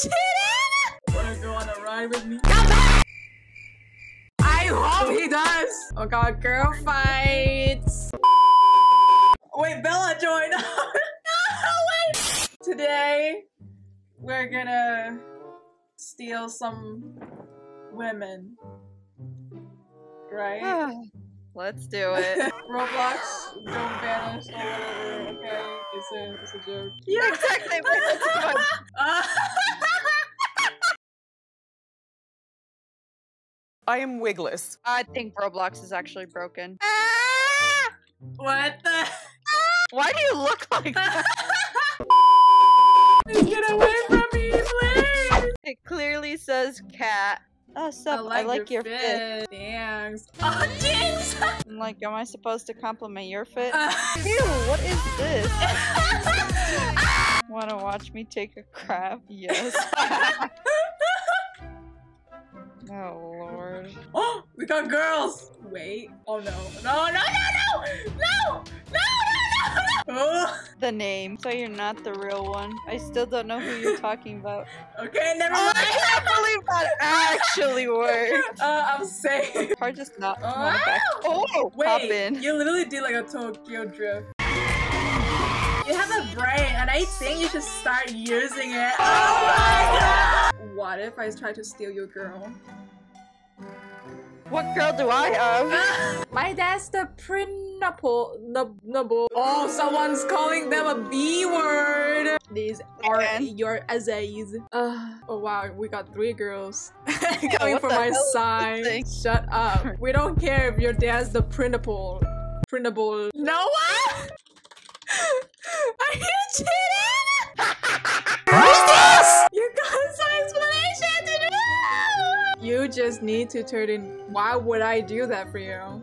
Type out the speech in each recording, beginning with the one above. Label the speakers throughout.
Speaker 1: cheating? Wanna go on a ride with me? Come back! I hope he does. Oh god, girl fights. Wait, Bella joined. no, Wait. Today, we're gonna steal some women. Right?
Speaker 2: Let's do it.
Speaker 1: Roblox, don't banish or whatever, okay? It's a, it's a joke.
Speaker 2: Yeah, exactly.
Speaker 3: I am wigless.
Speaker 2: I think Roblox is actually broken.
Speaker 1: what the?
Speaker 2: Why do you look like that?
Speaker 1: Get away from me, please!
Speaker 2: It clearly says cat. Oh, sup? I like, your, fit.
Speaker 1: Thanks. Oh, jinx!
Speaker 2: I'm like, am I supposed to compliment your fit?
Speaker 1: Uh,
Speaker 2: Ew, what is this? Wanna watch me take a crap? Yes. Oh lord.
Speaker 1: oh, we got girls! Wait. Oh no. No, no, no, no! No! No, no, no, no! Oh,
Speaker 2: The name. So you're not the real one. I still don't know who you're talking about.
Speaker 1: okay, never mind. Oh.
Speaker 2: I can't believe that actually worked.
Speaker 1: Uh, I'm safe.
Speaker 2: Car just not
Speaker 1: Oh.
Speaker 2: Oh,
Speaker 1: Wait,
Speaker 2: in.
Speaker 1: you literally did like a Tokyo drift. You have a brain, and I think you should start using it. Oh my god! What if I try to steal your girl?
Speaker 2: What girl do I have?
Speaker 1: My dad's the principal. Oh, someone's calling them a B word. These are your essays. Uh, oh wow, we got three girls coming
Speaker 2: what
Speaker 1: from my
Speaker 2: hell is this
Speaker 1: side. Shut up. We don't care if your dad's the principal. Principal. No what? Are you cheating? You just need to turn in. Why would I do that for you?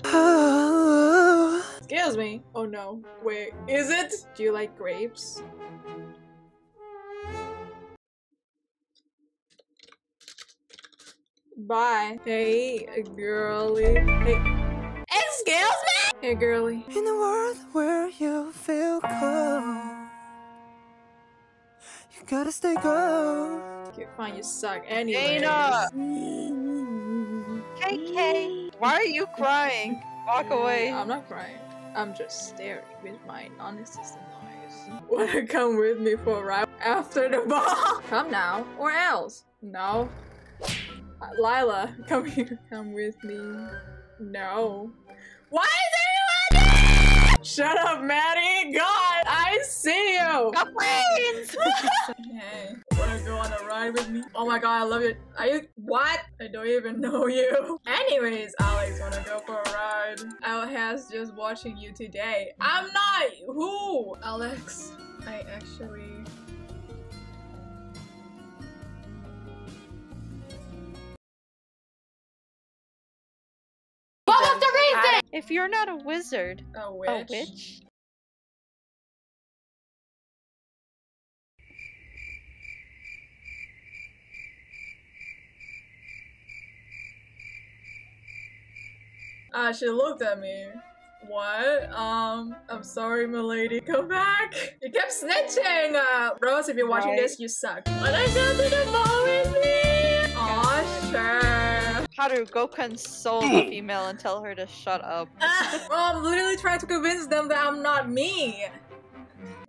Speaker 1: Excuse me. Oh no. Wait, is it? Do you like grapes? Bye. Hey, girly. Hey. Excuse me? Hey, girly.
Speaker 3: In a world where you feel cold, you gotta stay cold.
Speaker 1: Okay, fine, you suck. Anyway.
Speaker 2: Dana! KK! Why are you crying? Walk away.
Speaker 1: I'm not crying. I'm just staring with my non-existent eyes. Wanna come with me for a ride after the ball? Come now, or else. No. Uh, Lila, come here. Come with me. No. Why is everyone there? Shut up, Maddie! God, I see you!
Speaker 2: Complaints!
Speaker 1: Hey, wanna go on a ride with me? Oh my god, I love it. Are you- what? I don't even know you. Anyways, Alex, wanna go for a ride? Alex just watching you today. I'm not! Who? Alex, I actually...
Speaker 4: What was the reason?
Speaker 2: if you're not a wizard,
Speaker 1: A witch.
Speaker 2: a witch?
Speaker 1: Uh, she looked at me. What? Um, I'm sorry, milady. Come back! You kept snitching! Uh, Rose, if you're watching
Speaker 2: Right.
Speaker 1: this, you suck. Wanna go to the mall with me? Aw, sure.
Speaker 2: Haru, go console the female and tell her to shut up.
Speaker 1: well, I'm literally trying to convince them that I'm not me.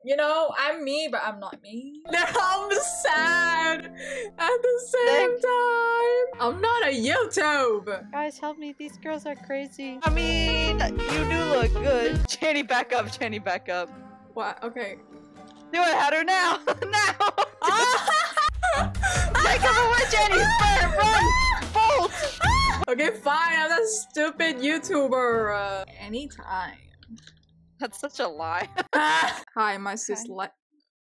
Speaker 1: You know, I'm me, but I'm not me. I'm sad at the same time. I'm not a YouTube.
Speaker 2: Guys, help me. These girls are crazy. I mean, you do look good. Jenny, back up. Jenny, back up.
Speaker 1: What? Okay.
Speaker 2: Do it, her now! now! Take him away, Jenny! Burn, run! Bolt!
Speaker 1: okay, fine. I'm a stupid YouTuber. Uh, anytime.
Speaker 2: That's such a lie.
Speaker 1: Ah, hi, my sis. Li-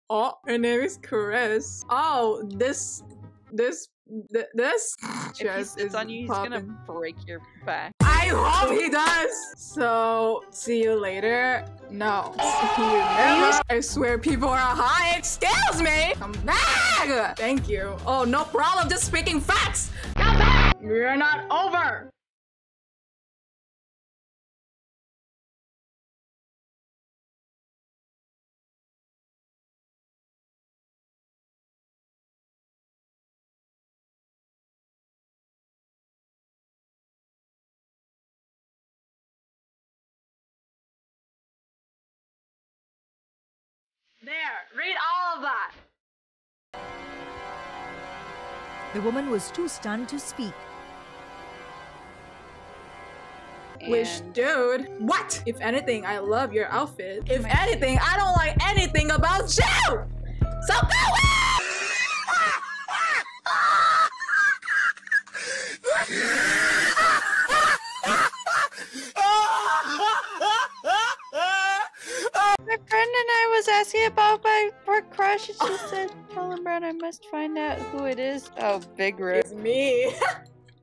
Speaker 1: oh, her name is Chris. Oh, this, this, th- this.
Speaker 2: if he sits on you, he's
Speaker 1: popping.
Speaker 2: gonna break your back.
Speaker 1: I hope he does. So, see you later. No, see you never. I swear people are high. Excuse me. Come back. Thank you. Oh, no problem. Just speaking facts. Come back. We're not over. There, read all of that.
Speaker 4: The woman was too stunned to speak.
Speaker 1: Which,
Speaker 2: And-
Speaker 1: dude, what? If anything, I love your outfit. If anything, I don't like anything about you! So go away!
Speaker 2: My friend and I was asking about my poor crush, and she said, "Tell him, Brad, I must find out who it is." Oh, big rip.
Speaker 1: It's me.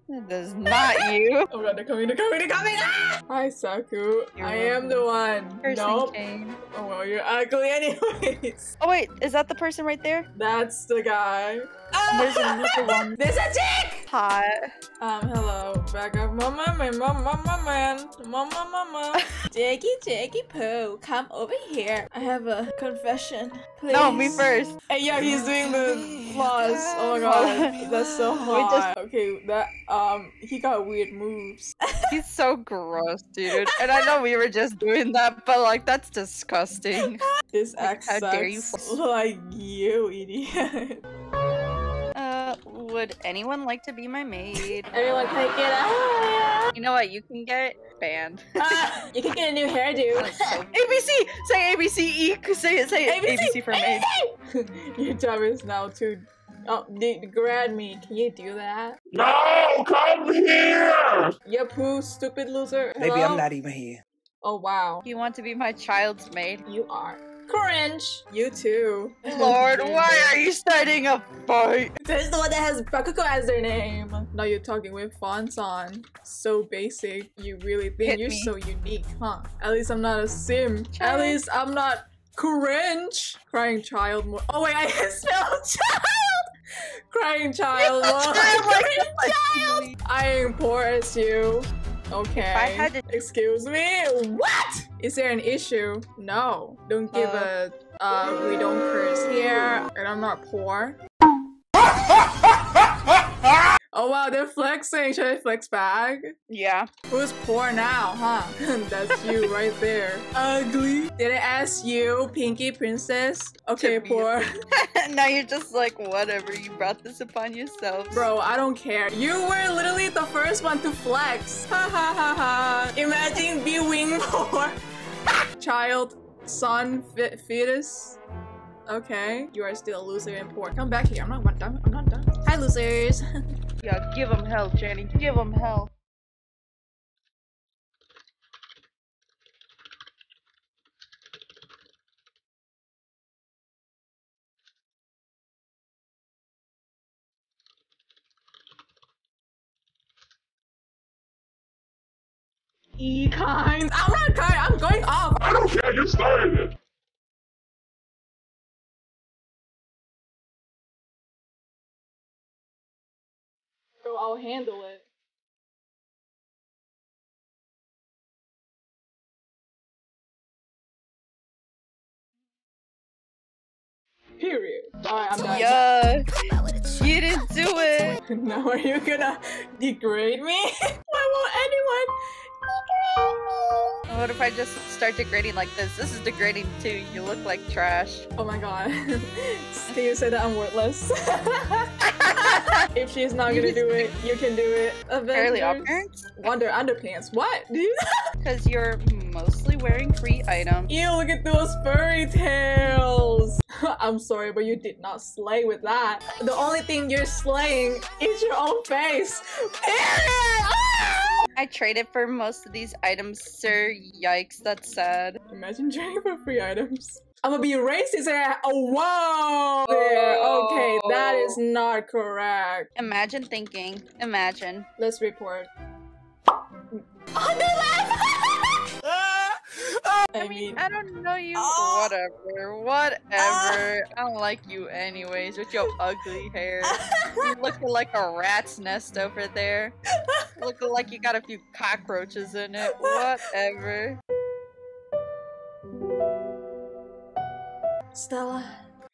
Speaker 2: That is not you.
Speaker 1: Oh god, they're coming, they're coming, they're coming! Ah! Hi, Saku.
Speaker 2: You're
Speaker 1: I am the one.
Speaker 2: Person
Speaker 1: Nope.
Speaker 2: came.
Speaker 1: Oh well, you're ugly anyways.
Speaker 2: Oh wait, is that the person right there?
Speaker 1: That's the guy.
Speaker 2: And there's another one.
Speaker 1: There's a chick!
Speaker 2: Hot.
Speaker 1: Um, hello. Back up, mama, my mama, mama, man. Mama, mama. Jackie, Jackie Poo, come over here. I have a confession. Please.
Speaker 2: No, me first.
Speaker 1: Hey, yeah, he's doing the flaws. Oh my god, that's so hot.
Speaker 2: just-
Speaker 1: Okay, that, um, he got weird moves.
Speaker 2: He's so gross, dude. And I know we were just doing that, but like that's disgusting.
Speaker 1: This
Speaker 2: Like,
Speaker 1: acts
Speaker 2: how dare you
Speaker 1: sucks like you, idiot.
Speaker 2: Uh, would anyone like to be my maid?
Speaker 1: Everyone, take it out.
Speaker 2: You know what? You can get banned.
Speaker 1: Ah, you can get a new hairdo.
Speaker 2: So- ABC. Say ABC. E. Say it. Say it. ABC, for maid.
Speaker 1: Your job is now to oh d- grad me. Can you do that?
Speaker 5: No, come here!
Speaker 1: You poo, stupid loser.
Speaker 3: Maybe I'm not even here.
Speaker 1: Oh wow,
Speaker 2: You want to be my child's maid?
Speaker 1: you are cringe. You too.
Speaker 2: Lord, why are you starting a fight?
Speaker 1: This is the one that has Bakugo as their name. Now you're talking with fonts on. So basic. You really think
Speaker 2: Hit
Speaker 1: you're
Speaker 2: me.
Speaker 1: so unique, huh? At least I'm not a sim. At least I'm not cringe. Crying child mo- Oh wait, I spelled child! Crying child mo-
Speaker 2: Child like-
Speaker 1: Crying child! I ain't poor as you. Okay.
Speaker 2: I had to-
Speaker 1: Excuse me? What? Is there an issue? No. Don't give
Speaker 2: Uh.
Speaker 1: a uh we don't curse here and I'm not poor. Oh wow, they're flexing. Should I flex back?
Speaker 2: Yeah.
Speaker 1: Who's poor now, huh? That's you right there. Ugly. Did I ask you, Pinky Princess? Okay, poor.
Speaker 2: now you're just like, whatever. You brought this upon yourself.
Speaker 1: Bro, I don't care. You were literally the first one to flex. Ha ha ha ha. Imagine being poor. Child, son, fe- fetus. Okay, you are still a loser and poor. Come back here. I'm not done. I'm not done. Hi, losers.
Speaker 2: Yeah, give him hell, Jenny. Give him hell.
Speaker 1: E kind. I'm not kind. I'm going off.
Speaker 5: I don't care, you started it!
Speaker 1: I'll handle it. Period. Alright, I'm done.
Speaker 2: Yeah. You didn't do it.
Speaker 1: now are you gonna degrade me? Why won't anyone degrade me?
Speaker 2: What if I just start degrading like this? This is degrading too. You look like trash.
Speaker 1: Oh my god. can you say that I'm worthless? if she's not gonna do it, you can do it.
Speaker 2: Fairly
Speaker 1: Avengers. Wonder underpants. What? Dude?
Speaker 2: Because you're mostly wearing free items.
Speaker 1: Ew, look at those furry tails. I'm sorry, but you did not slay with that. The only thing you're slaying is your own face. Period! Ah!
Speaker 2: I traded for most of these items, sir. Yikes, that's sad.
Speaker 1: Imagine trading for free items. I'm gonna be racist and oh whoa! There, okay, that is not correct.
Speaker 2: Imagine thinking. Imagine.
Speaker 1: Let's report. Oh, they laugh! I mean,
Speaker 2: I don't know you.
Speaker 1: Oh.
Speaker 2: Whatever. Whatever. Ah. I don't like you anyways with your ugly hair. You looking like a rat's nest over there. Looking like you got a few cockroaches in it. Whatever.
Speaker 1: Stella.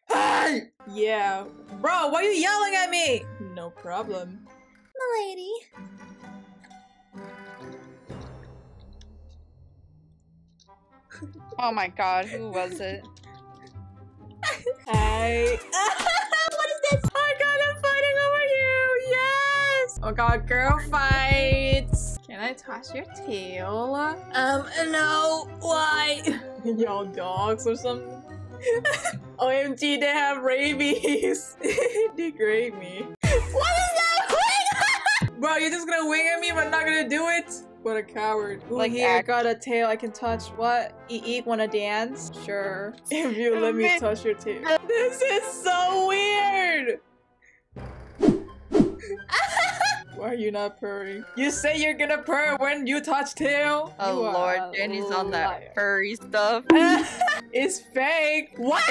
Speaker 1: Hey! Yeah. Bro, why are you yelling at me? No problem. Milady.
Speaker 2: Oh my god, who was it?
Speaker 1: Hey. what is this? Oh my god, I'm fighting over you. Yes. Oh god, girl fights. Can I toss your tail? Um, no. Why? Y'all dogs or something? OMG, they have rabies. Degrade me. What is that? Bro, you're just gonna wing at me but not gonna do it? What a coward. Ooh,
Speaker 2: Like
Speaker 1: here,
Speaker 2: act-
Speaker 1: got a tail I can touch. What? Eat, eat wanna dance? Sure. If you let me touch your tail. This is so weird! Why are you not purring? You say you're gonna purr when you touch tail?
Speaker 2: Oh
Speaker 1: You
Speaker 2: lord,
Speaker 1: a
Speaker 2: Jenny's on
Speaker 1: liar.
Speaker 2: that furry stuff.
Speaker 1: It's fake. What?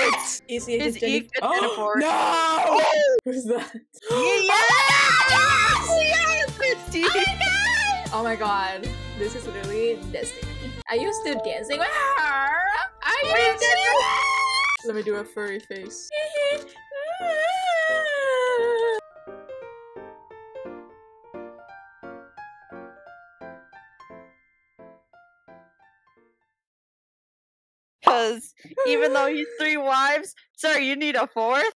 Speaker 1: Is it
Speaker 2: His
Speaker 1: Jenny?
Speaker 2: E fits in a oh, fork.
Speaker 1: no! Who's that?
Speaker 2: Oh, yes! Christy!
Speaker 1: Oh, oh my god, this is literally destiny. Are you still dancing with her? Are you still? Let me do a furry face.
Speaker 2: Because even though he's three wives, sir, you need a fourth?